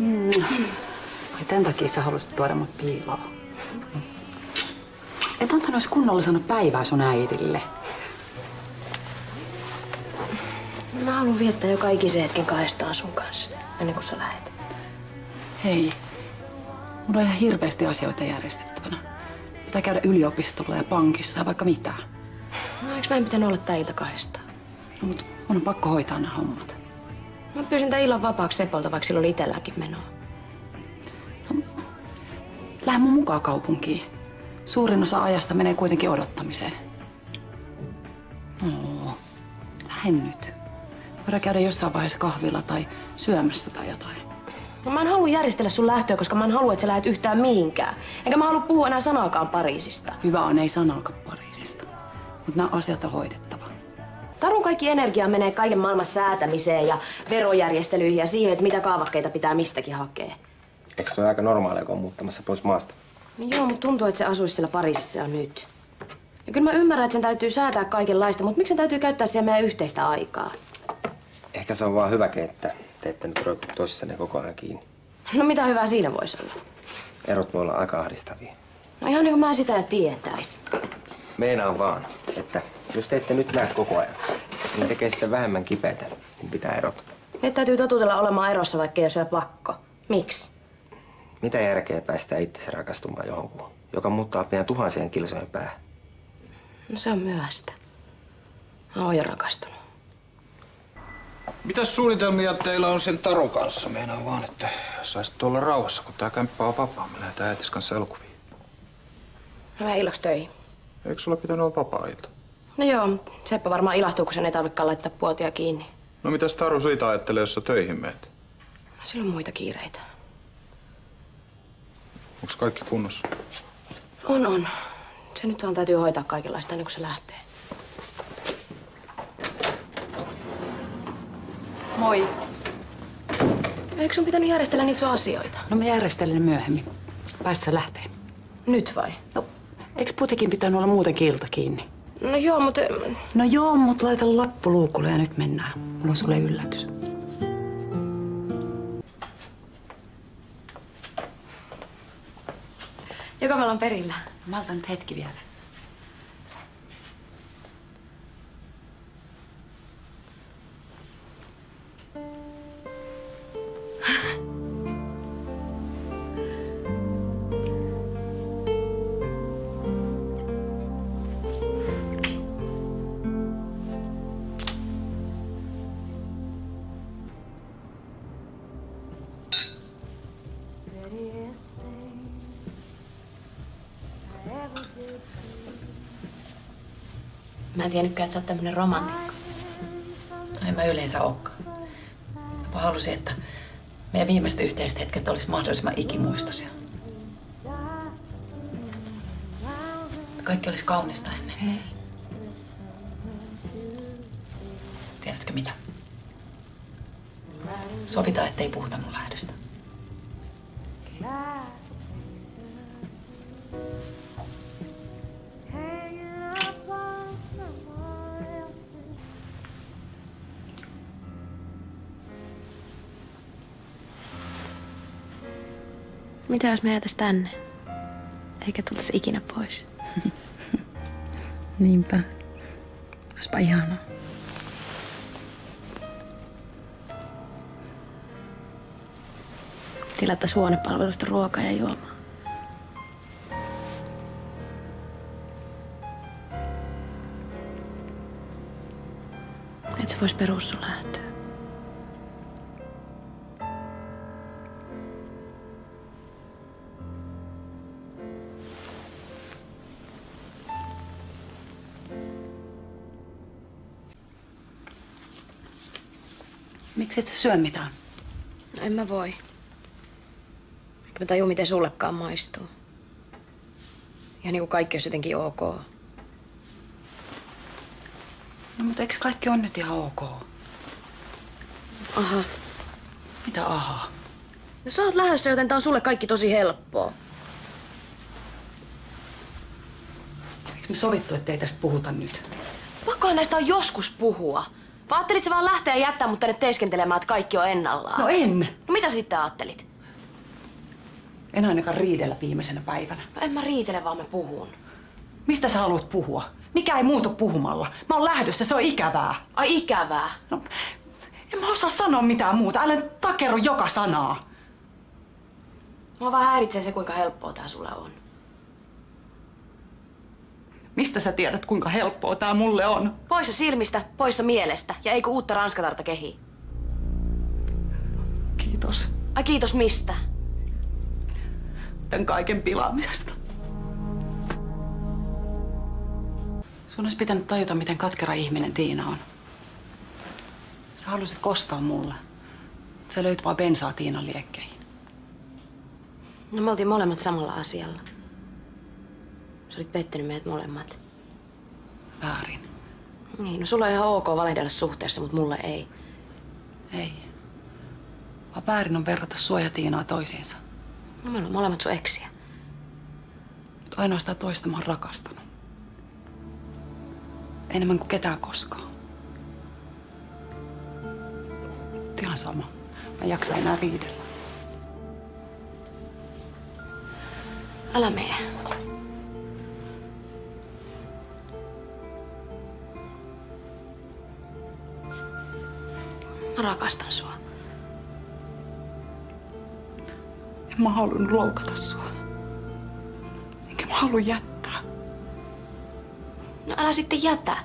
Mm. Ai tämän takia sä halusit tuoda mut piiloon. Et antanut edes kunnolla sanoa päivää sun äidille. Mä haluan viettää joka ikisen hetken kahdestaan sun kanssa, ennen kuin sä lähet. Hei, mulla on ihan hirveästi asioita järjestettävänä. Pitää käydä yliopistolla ja pankissa ja vaikka mitä. No eikö meidän pitänyt olla tää ilta kahdestaan? No, mut mun on pakko hoitaa nämä hommat. Mä pyysin tän illan vapaaksi Sepolta, vaikka sillä oli itselläkin menoa. Lähde mun mukaan kaupunkiin. Suurin osa ajasta menee kuitenkin odottamiseen. No, lähde nyt. Voidaan käydä jossain vaiheessa kahvilla tai syömässä tai jotain. No mä en halua järjestellä sun lähtöä, koska mä en halua, että sä lähdet yhtään mihinkään. Enkä mä halua puhua enää sanaakaan Pariisista. Hyvä on, ei sanaakaan Pariisista. Mutta nämä asiat on hoidettava. Tarun kaikki energia menee kaiken maailman säätämiseen ja verojärjestelyihin ja siihen, että mitä kaavakkeita pitää mistäkin hakea. Eikö toi aika normaalia, kun on muuttamassa pois maasta? No joo, mutta tuntuu, että se asuisi siellä Pariisissa jo nyt. Ja kyllä mä ymmärrän, että sen täytyy säätää kaikenlaista, mutta miksi sen täytyy käyttää siellä meidän yhteistä aikaa? Ehkä se on vaan hyväkin, että te ette nyt roikku toisissanne koko ajan kiinni. No mitä hyvää siinä voisi olla? Erot voi olla aika ahdistavia. No ihan niin kuin mä sitä jo tietäisin. Meinaan vaan, että jos te ette nyt näe koko ajan, niin tekee sitten vähemmän kipeätä, kun pitää erota. Nyt täytyy totutella olemaan erossa, vaikka ei ole pakko. Miksi? Mitä järkeä päästää itsensä rakastumaan johonkuun, joka muuttaa pian tuhansien kilsojen päähän? No se on myöhäistä. Mä oon jo rakastunut. Mitäs suunnitelmia teillä on sen Taron kanssa? Meinaan vaan, että saisit olla rauhassa, kun tää kämppä on vapaa. Me lähdetään äitis kanssa elokuviin. Mä menen illaksi töihin. Eikö sulla pitänyt olla vapaa-ilta? No joo, Seppa varmaan ilahtuu, kun sen ei tarvitsekaan laittaa puotia kiinni. No mitäs Taru siitä ajattelee, jos sä töihin meet? Sillä on muita kiireitä. Onko kaikki kunnossa? On, on. Se nyt vaan täytyy hoitaa kaikenlaista ennen kuin se lähtee. Moi. Eikö sun pitänyt järjestellä niitä sun asioita? No mä järjestelen ne myöhemmin. Päästä lähtee. Nyt vai? No, eikö putikin pitänyt olla muutenkin ilta kiinni? No joo, mutta... No joo, mut laita lappu luukulle ja nyt mennään. Mulla on sulle yllätys. Joka meillä on perillä. Mä otan nyt hetki vielä. Mä en tiennytkään, että sä oot tämmönen romantikko. En mä yleensä olekaan. Mä halusin, että meidän viimeiset yhteiset hetket olisi mahdollisimman ikimuistoisia. Kaikki olisi kaunista ennen. Hei. Tiedätkö mitä? Sovitaan, ettei puhuta mun lähdöstä. Mitä jos me jäätäis tänne? Eikä tulisi ikinä pois. Niinpä. Olisipa ihanaa. Tilattaisiin huonepalvelusta ruokaa ja juomaa. Et sä vois perua sun Miksi et sä syö mitään? No en mä voi. Enkä mä tajua, miten sullekaan maistuu. Ja niin kuin kaikki olisi jotenkin ok. No mutta eikö kaikki on nyt ihan ok? Aha. Mitä ahaa? No sä oot lähdössä, joten tää on sulle kaikki tosi helppoa. Eikö me sovittu, ettei tästä puhuta nyt? Pakkohan näistä on joskus puhua. Vai ajattelit sä vaan lähteä ja jättää mut tänne teeskentelemään, että kaikki on ennallaan? No en. no mitä sitten ajattelit? En ainakaan riidellä viimeisenä päivänä. No en mä riitele, vaan mä puhun. Mistä sä haluat puhua? Mikä ei muutu puhumalla? Mä oon lähdössä, se on ikävää. Ai ikävää. No, en mä osaa sanoa mitään muuta. Älä takeru joka sanaa. Mua vaan häiritsee se, kuinka helppoa tää sulle on. Mistä sä tiedät, kuinka helppoa tää mulle on? Poissa silmistä, poissa mielestä ja eikö uutta ranskatarta kehi. Kiitos Ai kiitos mistä? tämän kaiken pilaamisesta. Sun olisi pitänyt tajuta, miten katkera ihminen Tiina on. Sä halusit kostaa mulle. Sä löyt vaan bensaa Tiinan liekkeihin. No me oltiin molemmat samalla asialla. Olit pettänyt meidät molemmat. Väärin. Niin, no sulla on ihan ok valehdella suhteessa, mutta mulle ei. Ei. Vaan väärin on verrata sua ja Tiinaa toisiinsa. No me ollaan molemmat sun eksiä. Mutta ainoastaan toista mä oon rakastanut. Enemmän kuin ketään koskaan. Mut Ihan sama. Mä en jaksa enää riidellä. Älä mene. Mä rakastan sua. En mä halunnut loukata sua. Enkä mä halua jättää. No älä sitten jätä.